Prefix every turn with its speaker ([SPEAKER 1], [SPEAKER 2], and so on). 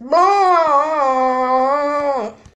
[SPEAKER 1] Mom.